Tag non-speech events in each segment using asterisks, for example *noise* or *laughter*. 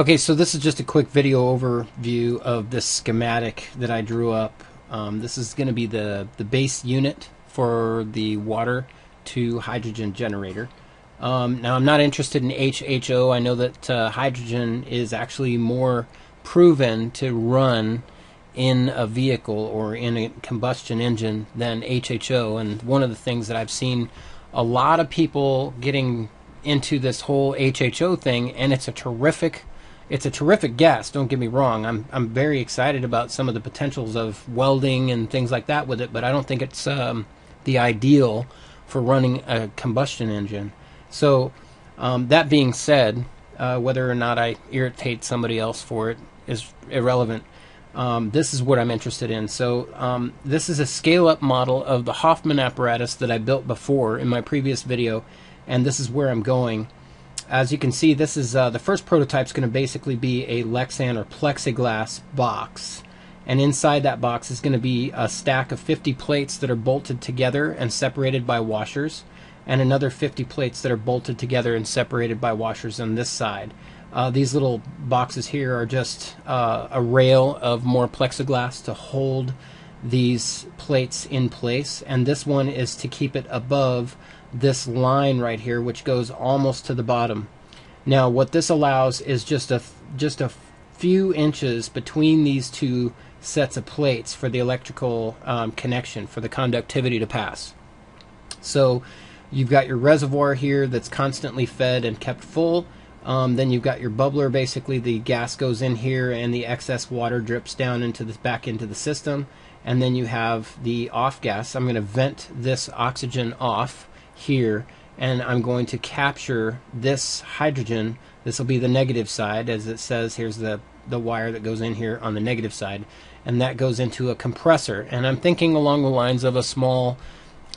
Okay, so this is just a quick video overview of this schematic that I drew up. Um, this is going to be the, the base unit for the water to hydrogen generator. Um, now, I'm not interested in HHO. I know that uh, hydrogen is actually more proven to run in a vehicle or in a combustion engine than HHO. And one of the things that I've seen a lot of people getting into this whole HHO thing, and it's a terrific it's a terrific gas. Don't get me wrong. I'm I'm very excited about some of the potentials of welding and things like that with it, but I don't think it's um, the ideal for running a combustion engine. So um, that being said, uh, whether or not I irritate somebody else for it is irrelevant. Um, this is what I'm interested in. So um, this is a scale-up model of the Hoffman apparatus that I built before in my previous video, and this is where I'm going. As you can see, this is uh, the first prototype is going to basically be a Lexan or plexiglass box. And inside that box is going to be a stack of 50 plates that are bolted together and separated by washers, and another 50 plates that are bolted together and separated by washers on this side. Uh, these little boxes here are just uh, a rail of more plexiglass to hold these plates in place, and this one is to keep it above this line right here, which goes almost to the bottom. Now, what this allows is just a just a few inches between these two sets of plates for the electrical um, connection for the conductivity to pass. So, you've got your reservoir here that's constantly fed and kept full. Um, then you've got your bubbler. Basically, the gas goes in here, and the excess water drips down into the back into the system. And then you have the off gas. I'm going to vent this oxygen off here and I'm going to capture this hydrogen. This will be the negative side as it says here's the, the wire that goes in here on the negative side and that goes into a compressor and I'm thinking along the lines of a small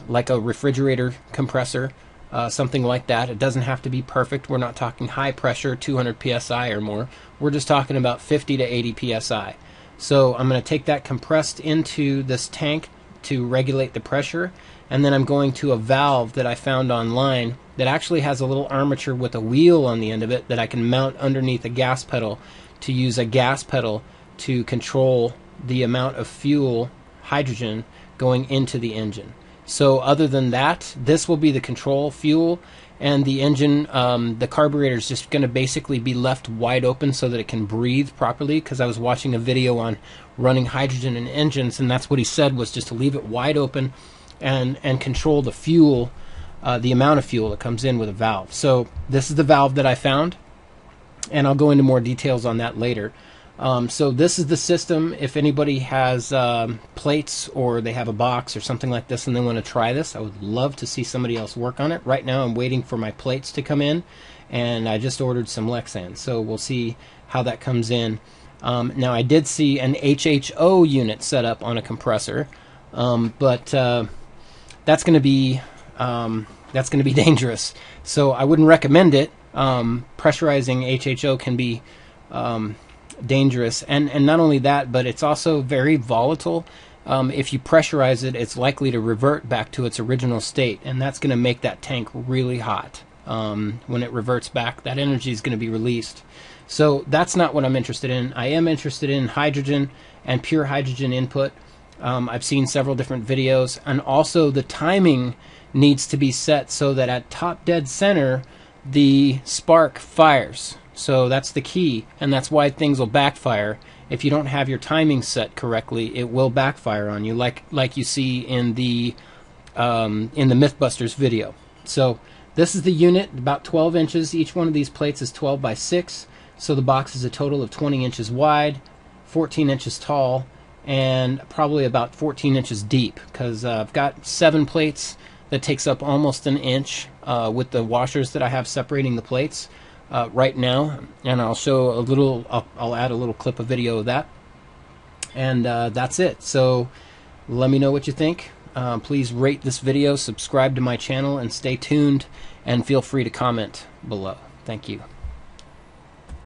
like a refrigerator compressor uh, something like that. It doesn't have to be perfect. We're not talking high pressure 200 psi or more. We're just talking about 50 to 80 psi. So I'm going to take that compressed into this tank to regulate the pressure and then I'm going to a valve that I found online that actually has a little armature with a wheel on the end of it that I can mount underneath a gas pedal to use a gas pedal to control the amount of fuel, hydrogen, going into the engine. So, other than that, this will be the control fuel, and the engine, um, the carburetor is just going to basically be left wide open so that it can breathe properly. Because I was watching a video on running hydrogen in engines, and that's what he said was just to leave it wide open and and control the fuel, uh, the amount of fuel that comes in with a valve. So this is the valve that I found, and I'll go into more details on that later. Um, so this is the system. If anybody has um, plates or they have a box or something like this and they want to try this, I would love to see somebody else work on it. Right now, I'm waiting for my plates to come in, and I just ordered some Lexan. So we'll see how that comes in. Um, now, I did see an HHO unit set up on a compressor, um, but uh, that's going to be um, that's going to be *laughs* dangerous. So I wouldn't recommend it. Pressurizing HHO can be dangerous, and and not only that, but it's also very volatile. Um, if you pressurize it, it's likely to revert back to its original state, and that's going to make that tank really hot. Um, when it reverts back, that energy is going to be released. So that's not what I'm interested in. I am interested in hydrogen and pure hydrogen input. Um, I've seen several different videos, and also the timing needs to be set so that at top dead center, the spark fires. So that's the key, and that's why things will backfire. If you don't have your timing set correctly, it will backfire on you, like like you see in the um, in the MythBusters video. So this is the unit, about 12 inches. Each one of these plates is 12 by 6. So the box is a total of 20 inches wide, 14 inches tall, and probably about 14 inches deep because uh, I've got seven plates that takes up almost an inch uh, with the washers that I have separating the plates uh, right now. And I'll show a little I'll, I'll, add a little clip of video of that. And uh, that's it. So let me know what you think. Uh, please rate this video subscribe to my channel and stay tuned and feel free to comment below. Thank you